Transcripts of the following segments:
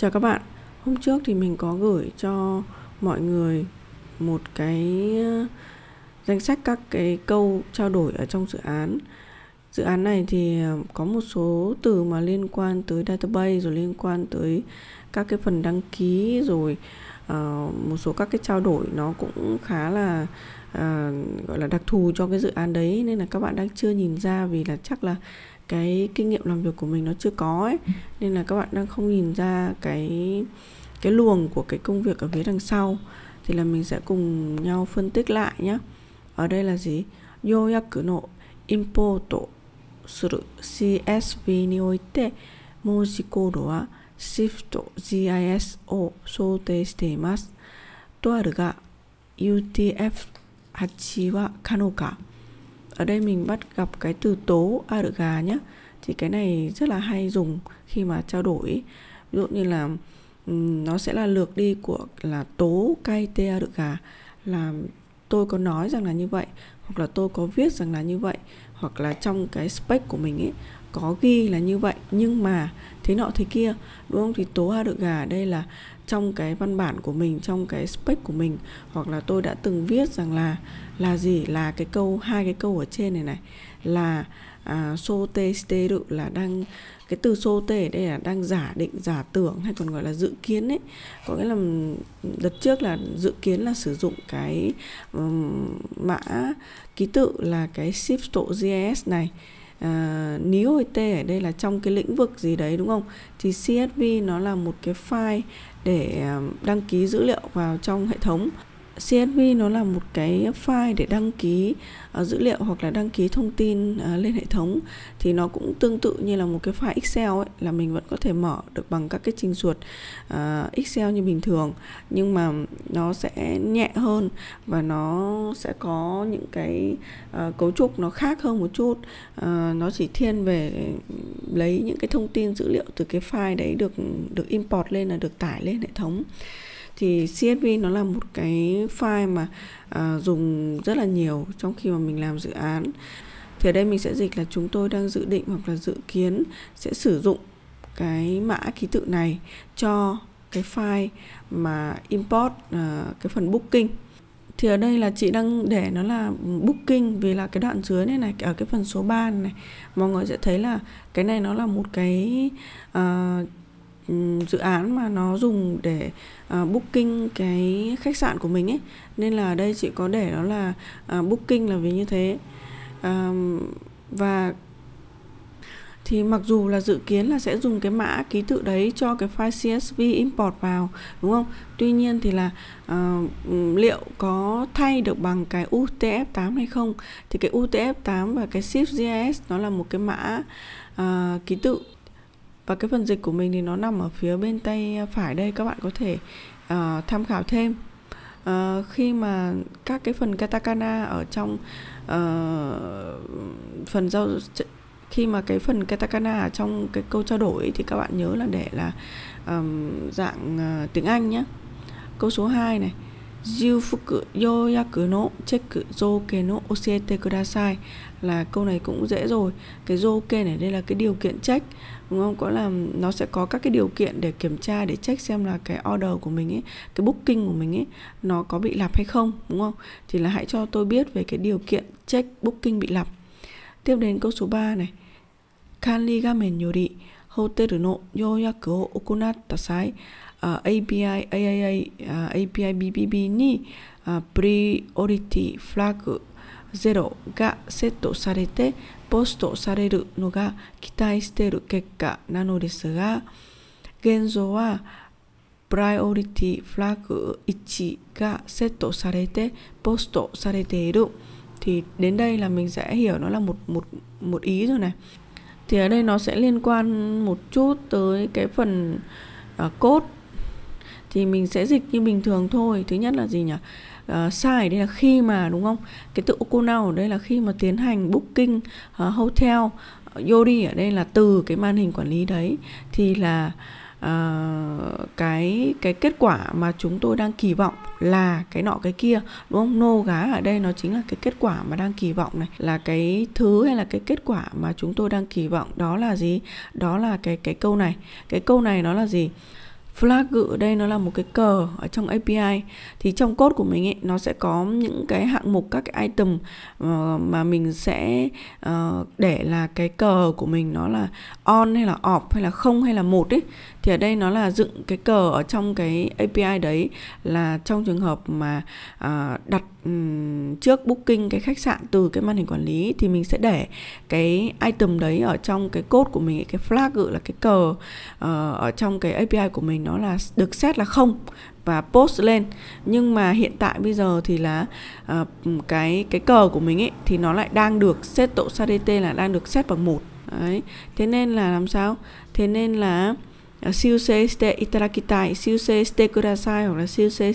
Chào các bạn, hôm trước thì mình có gửi cho mọi người một cái ờ, danh sách các cái câu trao đổi ở trong dự án. Dự án này thì ờ, có một số từ mà liên quan tới database rồi liên quan tới các cái phần đăng ký rồi uh, một số các cái trao đổi nó cũng khá là uh, gọi là đặc thù cho cái dự án đấy nên là các bạn đang chưa nhìn ra vì là chắc là cái kinh nghiệm làm việc của mình nó chưa có ấy nên là các bạn đang không nhìn ra cái cái luồng của cái công việc ở phía đằng sau thì là mình sẽ cùng nhau phân tích lại nhé ở đây là gì yoyaku no import する CSV において文字コードは Shift GIS を想定しています。とあるが UTF-8 は可能か ở đây mình bắt gặp cái từ tố arga nhé thì cái này rất là hay dùng khi mà trao đổi. Ví dụ như là nó sẽ là lược đi của là tố cay te gà. Là tôi có nói rằng là như vậy, hoặc là tôi có viết rằng là như vậy, hoặc là trong cái spec của mình ấy có ghi là như vậy nhưng mà thế nọ thế kia đúng không? Thì tố ha được gà đây là trong cái văn bản của mình trong cái spec của mình hoặc là tôi đã từng viết rằng là là gì? Là cái câu hai cái câu ở trên này này là à, so tê là đang cái từ so tê ở đây là đang giả định giả tưởng hay còn gọi là dự kiến ấy. Có nghĩa là đợt trước là dự kiến là sử dụng cái um, mã ký tự là cái shift GIS này à, nếu t ở đây là trong cái lĩnh vực gì đấy đúng không? Thì csv nó là một cái file để ờ, đăng ký dữ liệu vào trong hệ thống. CSV nó là một cái file để đăng ký uh, dữ liệu hoặc là đăng ký thông tin uh, lên hệ thống. Thì nó cũng tương tự như là một cái file Excel ấy là mình vẫn có thể mở được bằng các cái trình duyệt uh, ờ, Excel như bình thường. Nhưng mà nó sẽ nhẹ hơn và nó sẽ có những cái uh, cấu trúc nó khác hơn một chút. Uh, nó chỉ thiên về lấy những cái thông tin dữ liệu từ cái file đấy được được import lên là được tải lên hệ thống thì CSV nó là một cái file mà à, dùng rất là nhiều trong khi mà mình làm dự án. Thì ở đây mình sẽ dịch là chúng tôi đang dự định hoặc là dự kiến sẽ sử dụng cái mã ký tự này cho cái file mà import à, cái phần booking. Thì ở đây là chị đang để nó là booking vì là cái đoạn dưới này này ở cái phần số 3 này, này mọi người sẽ thấy là cái này nó là một cái uh, dự án mà nó dùng để uh, booking cái khách sạn của mình ấy nên là đây chị có để đó là uh, booking là vì như thế um, và thì mặc dù là dự kiến là sẽ dùng cái mã ký tự đấy cho cái file CSV import vào đúng không? Tuy nhiên thì là uh, liệu có thay được bằng cái UTF-8 hay không? Thì cái UTF-8 và cái Shift.js nó là một cái mã uh, ký tự và cái phần dịch của mình thì nó nằm ở phía bên tay phải đây các bạn có thể uh, tham khảo thêm. Uh, khi mà các cái phần katakana ở trong uh, phần giao khi mà cái phần katakana ở trong cái câu trao đổi thì các bạn nhớ là để là um, dạng uh, tiếng Anh nhé câu số 2 này. Jiu fuku yoyaku no cheku zoke no osete kudasai là câu này cũng dễ rồi. Cái zoke này đây là cái điều kiện check đúng không? Có là nó sẽ có các cái điều kiện để kiểm tra để check xem là cái order của mình ấy, cái booking của mình ấy nó có bị lặp hay không đúng không? Thì là hãy cho tôi biết về cái điều kiện check booking bị lặp. Tiếp đến câu số 3 này. Kanri gamen yori hotel no yoyaku o okonatta sai API、AII、API、BBB にプリオリティフラッグ0がセットされてポストされるのが期待している結果なのですが現状はプライオリティフラッグ1がセットされてポストされている thì đến đây là mình sẽ hiểu nó là một một một ý rồi này thì ở đây nó sẽ liên quan một chút tới cái phần uh, code thì mình sẽ dịch như bình thường thôi. Thứ nhất là gì nhỉ? Uh, sai đây là khi mà đúng không? Cái từ okuna ở đây là khi mà tiến hành booking uh, hotel ờ, yori ở đây là từ cái màn hình quản lý đấy. Thì là uh, cái cái kết quả mà chúng tôi đang kỳ vọng là cái nọ cái kia đúng không? Nô gá ở đây nó chính là cái kết quả mà đang kỳ vọng này là cái thứ hay là cái kết quả mà chúng tôi đang kỳ vọng. Đó là gì? Đó là cái cái câu này. Cái câu này nó là gì? Flag ở đây nó là một cái cờ ở trong API thì trong code của mình ấy nó sẽ có những cái hạng mục các cái item uh, mà mình sẽ uh, để là cái cờ của mình nó là on hay là off hay là không hay là một ấy thì ở đây nó là dựng cái cờ ở trong cái API đấy là trong trường hợp mà uh, đặt um, trước booking cái khách sạn từ cái màn hình quản lý thì mình sẽ để cái item đấy ở trong cái code của mình cái flag gửi là cái cờ uh, ở trong cái API của mình nó là được set là không và post lên. Nhưng mà hiện tại bây giờ thì là uh, cái cái cờ của mình ấy thì nó lại đang được set tổ SADT là đang được set bằng một. Đấy thế nên là làm sao? Thế nên là siêu xe ste itarakitai hoặc là siêu xe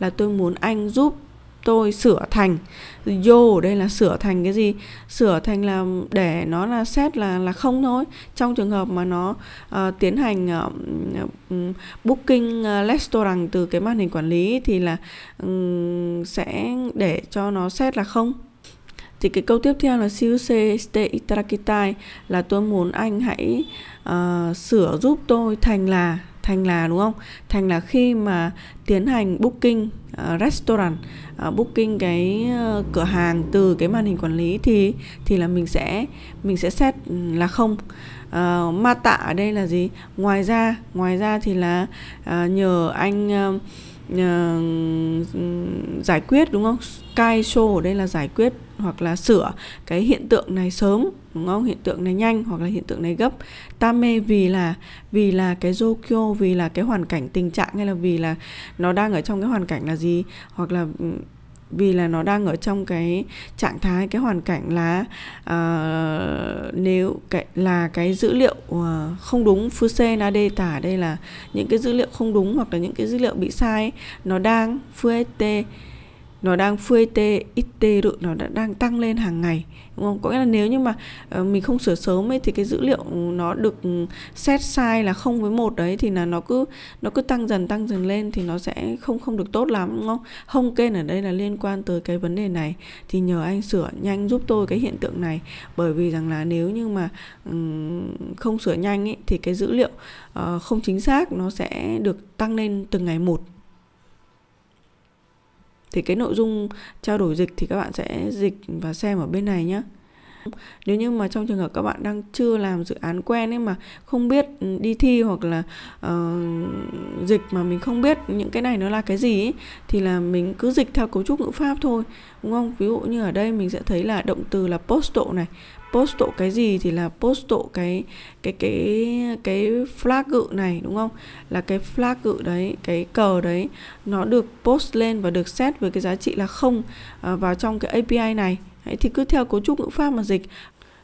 là tôi muốn anh giúp tôi sửa thành. Yo đây là sửa thành cái gì? Sửa thành là để nó là xét là là không thôi. Trong trường hợp mà nó uh, tiến hành uh, booking ờ, restaurant từ cái màn hình quản lý thì là um, sẽ để cho nó xét là không thì cái câu tiếp theo là siêu c ste itarakitai là tôi muốn anh hãy uh, sửa giúp tôi thành là thành là đúng không? Thành là khi mà tiến hành booking uh, restaurant uh, booking cái uh, cửa hàng từ cái màn hình quản lý thì thì là mình sẽ mình sẽ set là không. Uh, ma tạ ở đây là gì? Ngoài ra ngoài ra thì là uh, nhờ anh uh, uh, giải quyết đúng không? Sky show ở đây là giải quyết hoặc là sửa cái hiện tượng này sớm đúng không? Hiện tượng này nhanh hoặc là hiện tượng này gấp. Tame vì là vì là cái jokyo vì là cái hoàn cảnh tình trạng hay là vì là nó đang ở trong cái hoàn cảnh là gì? Hoặc là ừ, vì là nó đang ở trong cái trạng thái cái hoàn cảnh là uh, nếu cái là cái dữ liệu uh, không đúng phuse na data đây là những cái dữ liệu không đúng hoặc là những cái dữ liệu bị sai nó đang fuete nó đang fuet ít được nó đã đang tăng lên hàng ngày. Đúng không? Có nghĩa là nếu như mà uh, mình không sửa sớm ấy thì cái dữ liệu nó được ừ, set sai là không với một đấy thì là nó cứ nó cứ tăng dần tăng dần lên thì nó sẽ không không được tốt lắm đúng không? Không kên ở đây là liên quan tới cái vấn đề này. Thì nhờ anh sửa nhanh giúp tôi cái hiện tượng này. Bởi vì rằng là nếu như mà um, không sửa nhanh ấy thì cái dữ liệu uh, không chính xác nó sẽ được tăng lên từng ngày một thì cái nội dung trao đổi dịch thì các bạn sẽ dịch và xem ở bên này nhé nếu như mà trong trường hợp các bạn đang chưa làm dự án quen ấy mà không biết đi thi hoặc là uh, dịch mà mình không biết những cái này nó là cái gì ấy, thì là mình cứ dịch theo cấu trúc ngữ pháp thôi đúng không? Ví dụ như ở đây mình sẽ thấy là động từ là posto này post độ cái gì thì là post độ cái cái cái cái flag cự này đúng không? Là cái flag cự đấy cái cờ đấy nó được post lên và được set với cái giá trị là không à, vào trong cái API này. Đấy, thì cứ theo cấu trúc ngữ pháp mà dịch.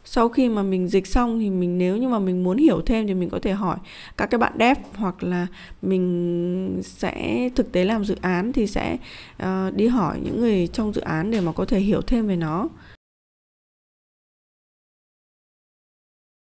Sau khi mà mình dịch xong thì mình nếu như mà mình muốn hiểu thêm thì mình có thể hỏi các cái bạn dev hoặc là mình sẽ thực tế làm dự án thì sẽ uh, đi hỏi những người trong dự án để mà có thể hiểu thêm về nó.